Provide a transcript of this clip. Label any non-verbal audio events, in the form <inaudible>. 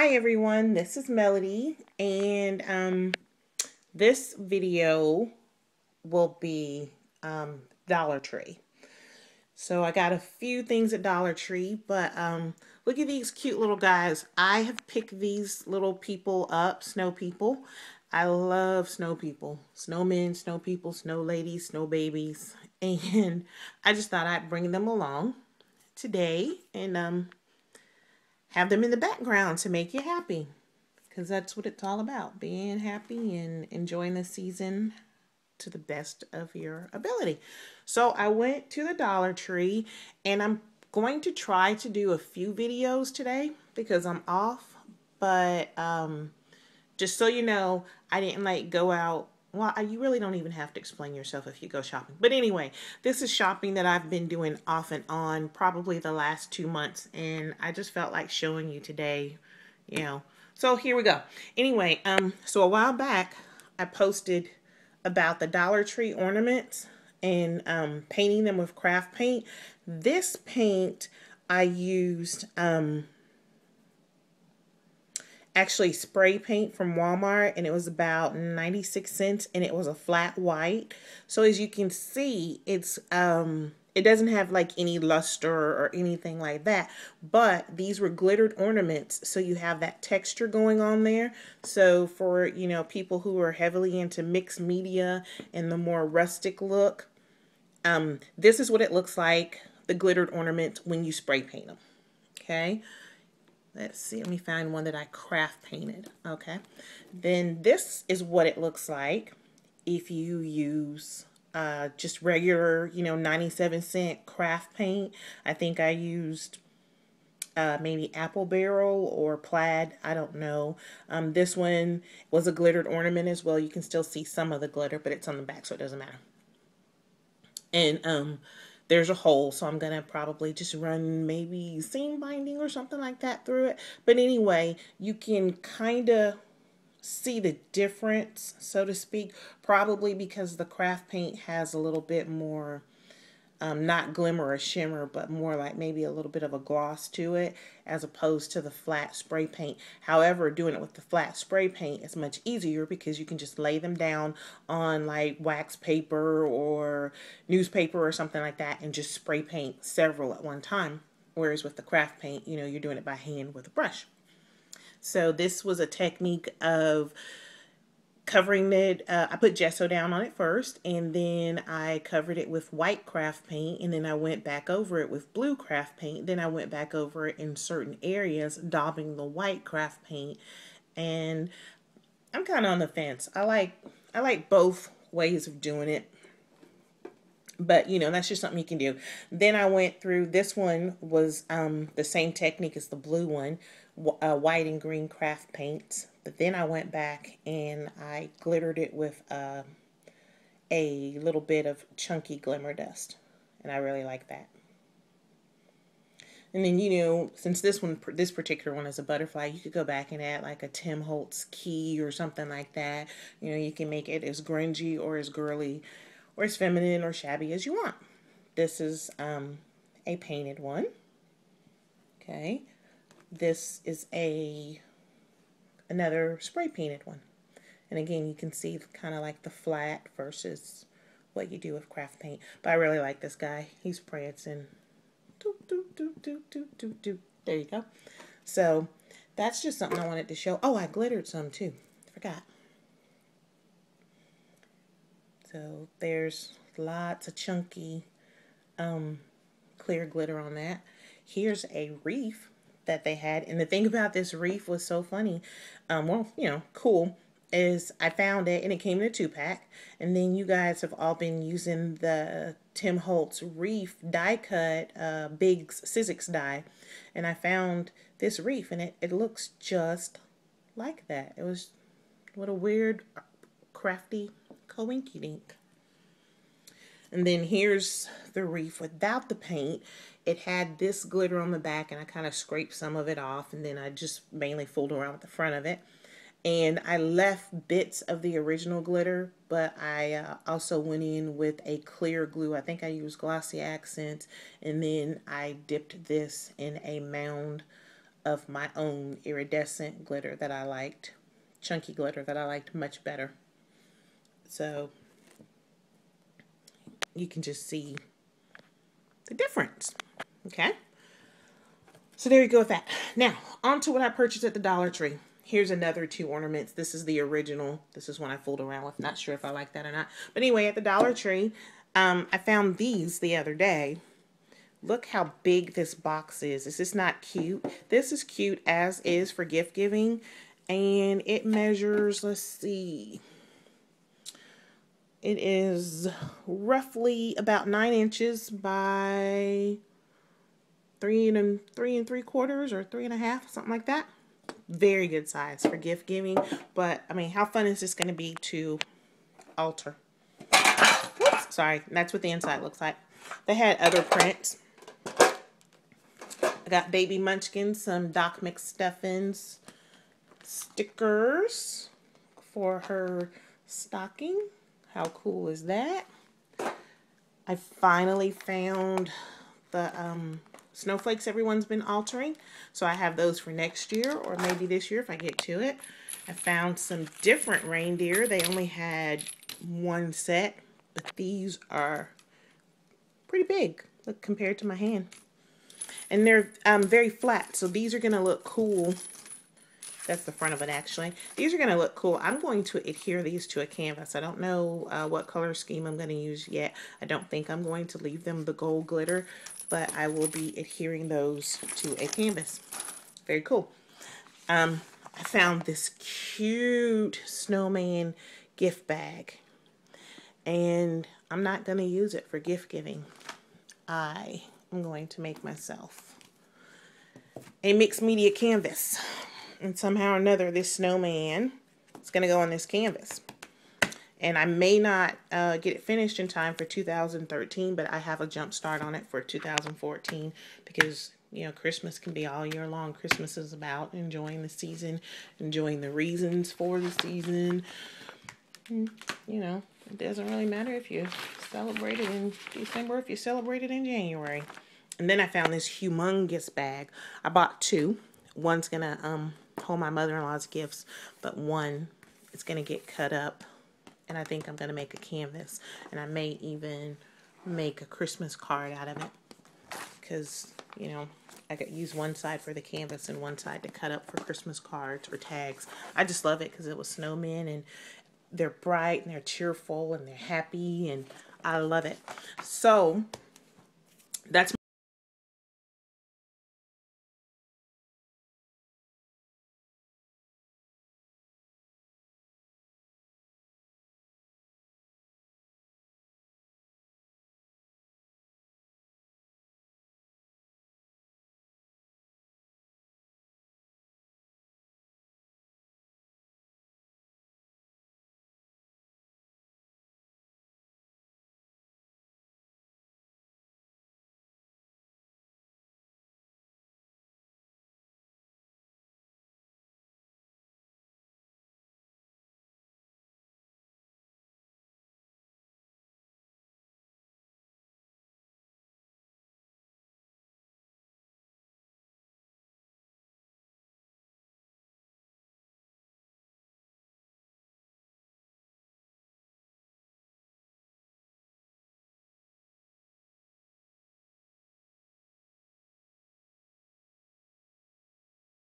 Hi everyone, this is Melody and um, this video will be um, Dollar Tree. So I got a few things at Dollar Tree, but um, look at these cute little guys. I have picked these little people up, snow people. I love snow people, snowmen, snow people, snow ladies, snow babies, <laughs> and I just thought I'd bring them along today and um, have them in the background to make you happy because that's what it's all about being happy and enjoying the season to the best of your ability. So I went to the Dollar Tree and I'm going to try to do a few videos today because I'm off, but um, just so you know, I didn't like go out well, you really don't even have to explain yourself if you go shopping. But anyway, this is shopping that I've been doing off and on probably the last two months. And I just felt like showing you today, you know. So here we go. Anyway, um, so a while back, I posted about the Dollar Tree ornaments and um, painting them with craft paint. This paint I used um, actually spray paint from Walmart and it was about 96 cents and it was a flat white. So as you can see, it's um it doesn't have like any luster or anything like that, but these were glittered ornaments, so you have that texture going on there. So for, you know, people who are heavily into mixed media and the more rustic look, um, this is what it looks like, the glittered ornament when you spray paint them. Okay. Let's see, let me find one that I craft painted. Okay. Then this is what it looks like if you use uh, just regular, you know, 97 cent craft paint. I think I used uh, maybe apple barrel or plaid. I don't know. Um, this one was a glittered ornament as well. You can still see some of the glitter, but it's on the back, so it doesn't matter. And um, there's a hole so I'm gonna probably just run maybe seam binding or something like that through it. But anyway you can kind of see the difference so to speak probably because the craft paint has a little bit more um, not glimmer or shimmer, but more like maybe a little bit of a gloss to it as opposed to the flat spray paint. However, doing it with the flat spray paint is much easier because you can just lay them down on like wax paper or newspaper or something like that and just spray paint several at one time. Whereas with the craft paint, you know, you're doing it by hand with a brush. So this was a technique of covering it, uh, I put gesso down on it first, and then I covered it with white craft paint, and then I went back over it with blue craft paint. Then I went back over it in certain areas, daubing the white craft paint, and I'm kind of on the fence. I like I like both ways of doing it. But, you know, that's just something you can do. Then I went through, this one was um, the same technique as the blue one, uh, white and green craft paints. But then I went back and I glittered it with uh, a little bit of chunky glimmer dust. And I really like that. And then, you know, since this one, this particular one is a butterfly, you could go back and add like a Tim Holtz key or something like that. You know, you can make it as grungy or as girly or as feminine or shabby as you want. This is um, a painted one. Okay. This is a another spray painted one. And again, you can see kind of like the flat versus what you do with craft paint. But I really like this guy. He's prancing. Doop, doop, doop, doop, doop, doop, doop. There you go. So that's just something I wanted to show. Oh, I glittered some too. Forgot. So there's lots of chunky um, clear glitter on that. Here's a reef that they had. And the thing about this reef was so funny. Um, well, you know, cool is I found it and it came in a two pack. And then you guys have all been using the Tim Holtz Reef die cut uh, big Sizzix die. And I found this reef and it, it looks just like that. It was what a weird, crafty coinky dink. And then here's the reef without the paint. It had this glitter on the back and I kind of scraped some of it off and then I just mainly fooled around with the front of it. And I left bits of the original glitter, but I uh, also went in with a clear glue. I think I used Glossy Accents and then I dipped this in a mound of my own iridescent glitter that I liked, chunky glitter that I liked much better. So you can just see the difference. Okay. So there you go with that. Now, on to what I purchased at the Dollar Tree. Here's another two ornaments. This is the original. This is one I fooled around with. Not sure if I like that or not. But anyway, at the Dollar Tree, um, I found these the other day. Look how big this box is. Is this not cute? This is cute as is for gift giving. And it measures, let's see. It is roughly about nine inches by three and three and three quarters or three and a half, something like that. Very good size for gift giving. But I mean, how fun is this going to be to alter? Whoops, sorry, that's what the inside looks like. They had other prints. I got Baby Munchkin, some Doc McStuffins stickers for her stocking. How cool is that? I finally found the um, snowflakes everyone's been altering. So I have those for next year or maybe this year if I get to it. I found some different reindeer. They only had one set, but these are pretty big look compared to my hand. And they're um, very flat, so these are going to look cool. That's the front of it, actually. These are going to look cool. I'm going to adhere these to a canvas. I don't know uh, what color scheme I'm going to use yet. I don't think I'm going to leave them the gold glitter, but I will be adhering those to a canvas. Very cool. Um, I found this cute snowman gift bag. And I'm not going to use it for gift giving. I am going to make myself a mixed media canvas. And somehow or another, this snowman is going to go on this canvas. And I may not uh, get it finished in time for 2013, but I have a jump start on it for 2014 because, you know, Christmas can be all year long. Christmas is about enjoying the season, enjoying the reasons for the season. And, you know, it doesn't really matter if you celebrate it in December, if you celebrate it in January. And then I found this humongous bag. I bought two. One's going to um, hold my mother-in-law's gifts, but one is going to get cut up. And I think I'm going to make a canvas. And I may even make a Christmas card out of it. Because, you know, I could use one side for the canvas and one side to cut up for Christmas cards or tags. I just love it because it was snowmen and they're bright and they're cheerful and they're happy and I love it. So that's